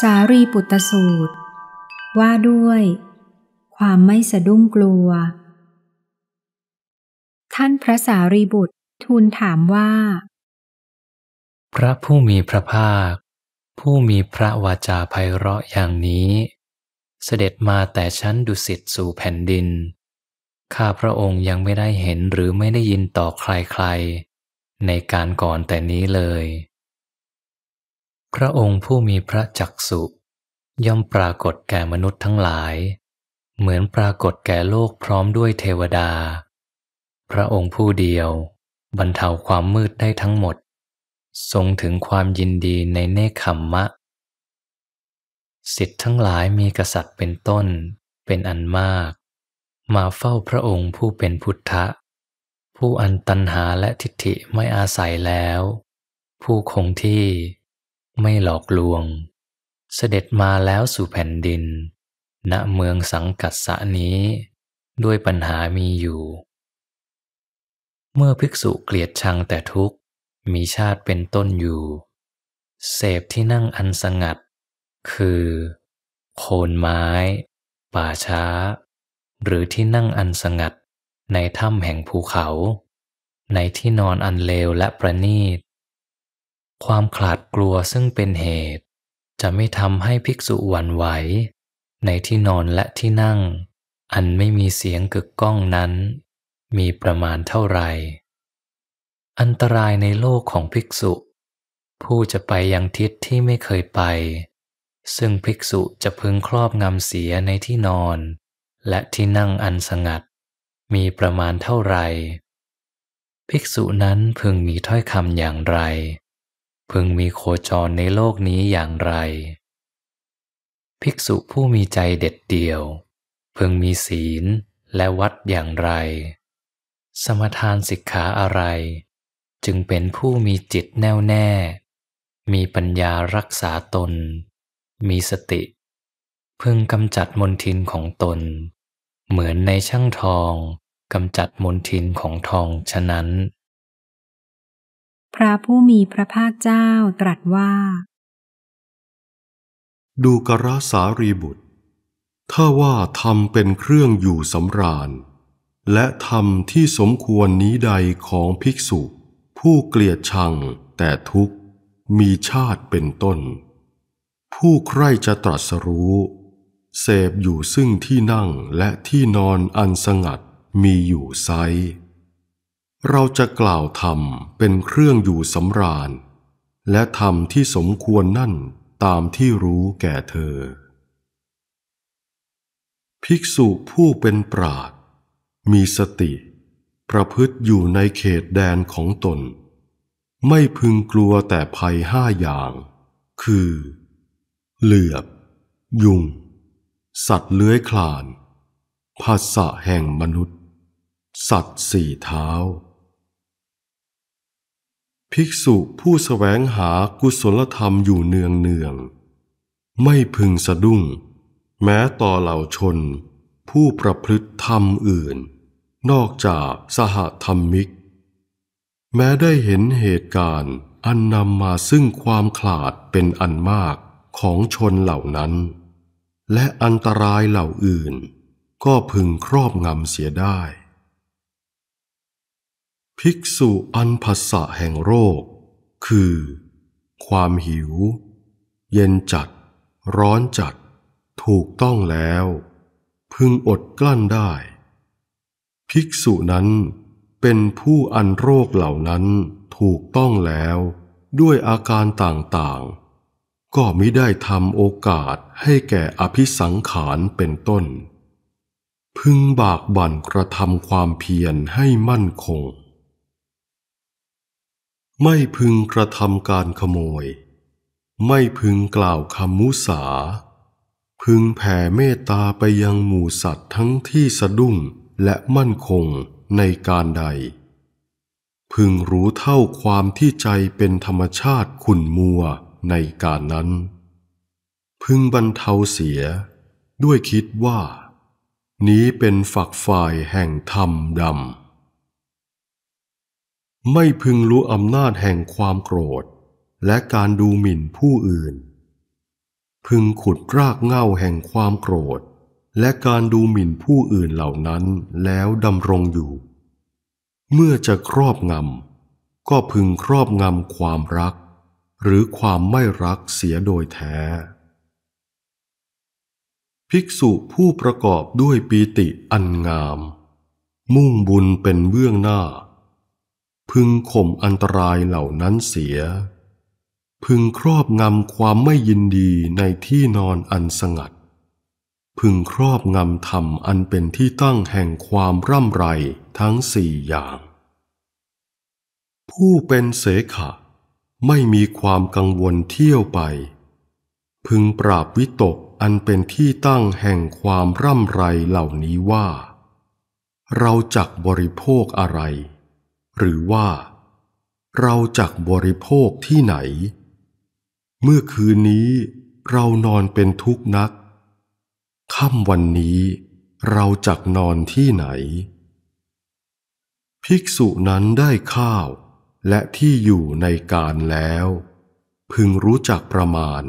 สารีปุตตสูตร ว่าด้วย ความไม่สะดุ้งกลัว ท่านพระสารีบุตรทูลถามว่า พระผู้มีพระภาค ผู้มีพระวาจาไพเราะอย่างนี้ เสด็จมาแต่ชั้นดุสิตสู่แผ่นดิน ข้าพระองค์ยังไม่ได้เห็นหรือไม่ได้ยินต่อใครๆ ในการก่อนแต่นี้เลย พระองค์ผู้มีพระจักสุย่อมปรากฏแก่มนุษย์ทั้งหลาย เหมือนปรากฏแก่โลกพร้อมด้วยเทวดา พระองค์ผู้เดียว บรรเทาความมืดได้ทั้งหมด ทรงถึงความยินดีในเนคขมมะ สิทธิ์ทั้งหลายมีกษัตริย์เป็นต้นเป็นอันมาก มาเฝ้าพระองค์ผู้เป็นพุทธะ ผู้อันตันหาและทิฏฐิไม่อาศัยแล้ว ผู้คงที่ ไม่หลอกลวง เสด็จมาแล้วสู่แผ่นดิน ณเมืองสังกัดสะนี้ ด้วยปัญหามีอยู่ เมื่อภิกษุเกลียดชังแต่ทุกข์มีชาติเป็นต้นอยู่ เสพที่นั่งอันสงัด คือ โคนไม้ ป่าช้า หรือที่นั่งอันสงัดในถ้ำแห่งภูเขา ในที่นอนอันเลวและประณีต ความขลาดกลัวซึ่งเป็นเหตุ จะไม่ทำให้ภิกษุหวั่นไหว ในที่นอนและที่นั่ง อันไม่มีเสียงกึกก้องนั้น มีประมาณเท่าไหร่ อันตรายในโลกของภิกษุ ผู้จะไปยังทิศที่ไม่เคยไป ซึ่งภิกษุจะพึงครอบงำเสียในที่นอน และที่นั่งอันสงัด มีประมาณเท่าไหร่ ภิกษุนั้นพึงมีถ้อยคำอย่างไร พึงมีโคจรในโลกนี้อย่างไร ภิกษุผู้มีใจเด็ดเดี่ยว พึงมีศีลและวัดอย่างไร สมทานสิกขาอะไร จึงเป็นผู้มีจิตแน่วแน่ มีปัญญารักษาตน มีสติ พึงกำจัดมนทินของตน เหมือนในช่างทองกำจัดมนทินของทองฉะนั้น พระผู้มีพระภาคเจ้าตรัสว่า ดูกระสารีบุตร ถ้าว่าธรรมเป็นเครื่องอยู่สำราญ และธรรมที่สมควรนี้ใดของภิกษุ ผู้เกลียดชังแต่ทุกข์มีชาติเป็นต้น ผู้ใคร่จะตรัสรู้ เสพอยู่ซึ่งที่นั่งและที่นอนอันสงัดมีอยู่ไซ เราจะกล่าวธรรมเป็นเครื่องอยู่สำราญ และธรรมที่สมควรนั่นตามที่รู้แก่เธอ ภิกษุผู้เป็นปราดมีสติ ประพฤติอยู่ในเขตแดนของตน ไม่พึงกลัวแต่ภัยห้าอย่าง คือ เหลือบ ยุง สัตว์เลื้อยคลานภาษะแห่งมนุษย์ สัตว์สี่เท้า ภิกษุผู้สแสวงหากุศลธรรมอยู่เนืองเนือง ไม่พึงสะดุ้ง แม้ต่อเหล่าชน ผู้ประพฤติธรรมอื่น นอกจากสหธรรมิก แม้ได้เห็นเหตุการณ์อันนำมาซึ่งความขลาดเป็นอันมากของชนเหล่านั้น และอันตรายเหล่าอื่น ก็พึงครอบงำเสียได้ ภิกษุอันภาษะแห่งโรค คือ ความหิว เย็นจัด ร้อนจัด ถูกต้องแล้ว พึงอดกลั้นได้ ภิกษุนั้นเป็นผู้อันโรคเหล่านั้นถูกต้องแล้ว ด้วยอาการต่างๆ ก็มิได้ทำโอกาสให้แก่อภิสังขารเป็นต้น พึงบากบั่นกระทำความเพียรให้มั่นคง ไม่พึงกระทำการขโมย ไม่พึงกล่าวคำมุสา พึงแผ่เมตตาไปยังหมู่สัตว์ทั้งที่สะดุ้งและมั่นคงในการใด พึงรู้เท่าความที่ใจเป็นธรรมชาติขุ่นมัวในการนั้น พึงบรรเทาเสีย ด้วยคิดว่า นี้เป็นฝักฝ่ายแห่งธรรมดำ ไม่พึงรู้อำนาจแห่งความโกรธ และการดูหมิ่นผู้อื่น พึงขุดรากเหง้าแห่งความโกรธ และการดูหมิ่นผู้อื่นเหล่านั้นแล้วดำรงอยู่ เมื่อจะครอบงำก็พึงครอบงำความรัก หรือความไม่รักเสียโดยแท้ ภิกษุผู้ประกอบด้วยปีติอันงาม มุ่งบุญเป็นเบื้องหน้า พึงข่มอันตรายเหล่านั้นเสีย พึงครอบงำความไม่ยินดีในที่นอนอันสงัด พึงครอบงำธรรมอันเป็นที่ตั้งแห่งความร่ำไรทั้งสี่อย่าง ผู้เป็นเสขะไม่มีความกังวลเที่ยวไป พึงปราบวิตกอันเป็นที่ตั้งแห่งความร่ำไรเหล่านี้ว่า เราจักบริโภคอะไร หรือว่า เราจักบริโภคที่ไหน เมื่อคืนนี้เรานอนเป็นทุกนักค่ำวันนี้เราจักนอนที่ไหน ภิกษุนั้นได้ข้าวและที่อยู่ในการแล้ว พึงรู้จักประมาณ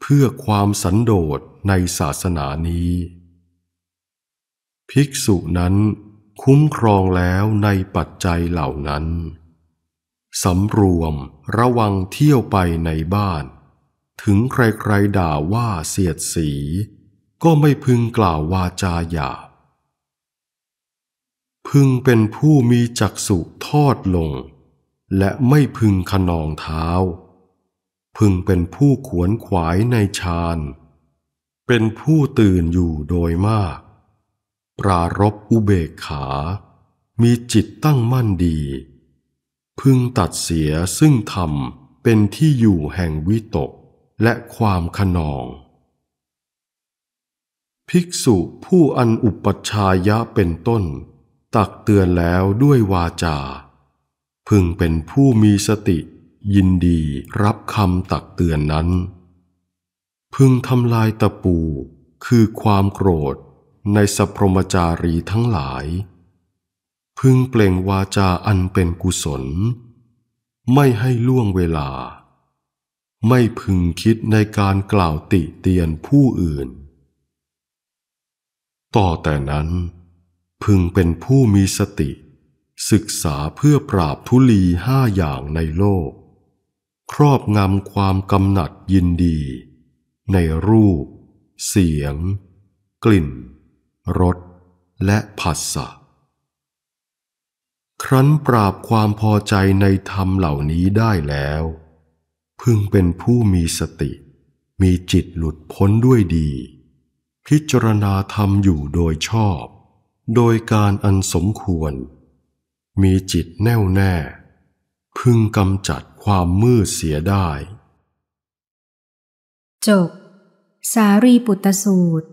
เพื่อความสันโดษในศาสนานี้ ภิกษุนั้น คุ้มครองแล้วในปัจจัยเหล่านั้น สำรวมระวังเที่ยวไปในบ้าน ถึงใครๆด่าว่าเสียดสี ก็ไม่พึงกล่าววาจาหยาบ พึงเป็นผู้มีจักสุทอดลง และไม่พึงขนองเท้า พึงเป็นผู้ขวนขวายในฌาน เป็นผู้ตื่นอยู่โดยมาก ปรารบอุเบกขา มีจิตตั้งมั่นดี พึงตัดเสียซึ่งธรรมเป็นที่อยู่แห่งวิตกและความขนอง ภิกษุผู้อันอุปัชายะเป็นต้น ตักเตือนแล้วด้วยวาจา พึงเป็นผู้มีสติยินดีรับคำตักเตือนนั้น พึงทำลายตะปูคือความโกรธ ในสัพพมจารีทั้งหลาย พึงเปล่งวาจาอันเป็นกุศล ไม่ให้ล่วงเวลา ไม่พึงคิดในการกล่าวติเตียนผู้อื่น ต่อแต่นั้น พึงเป็นผู้มีสติ ศึกษาเพื่อปราบทุลีห้าอย่างในโลก ครอบงำความกำหนัดยินดี ในรูป เสียง กลิ่น รสและผัสสะ ครั้นปราบความพอใจในธรรมเหล่านี้ได้แล้ว พึงเป็นผู้มีสติ มีจิตหลุดพ้นด้วยดี พิจารณาธรรมอยู่โดยชอบ โดยการอันสมควร มีจิตแน่วแน่ พึงกำจัดความมืดเสียได้ จบ สารีปุตตสูตร